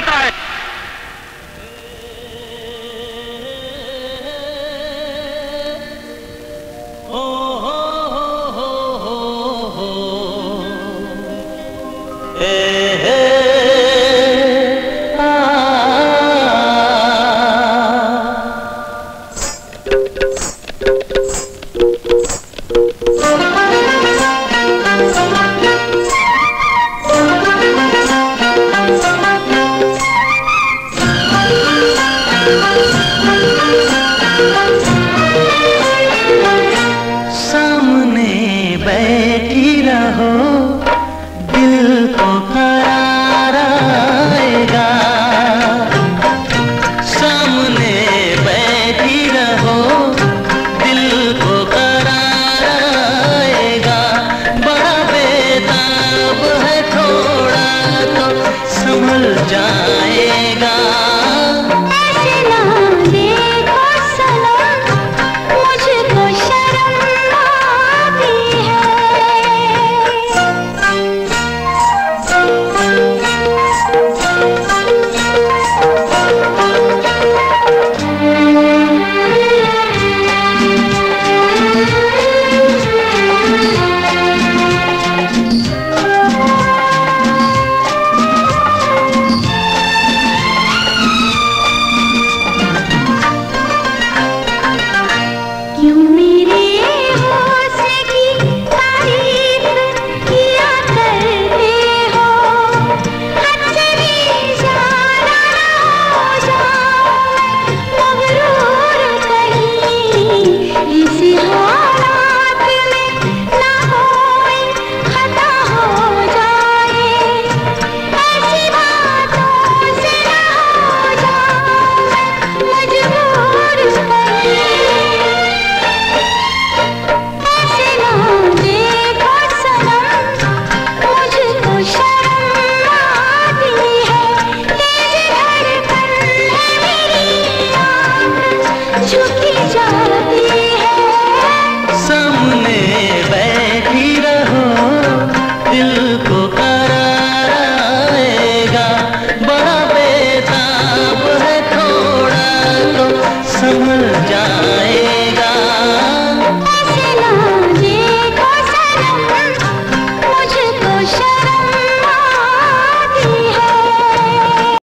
Пятая! तो संभल जाएगा। शादी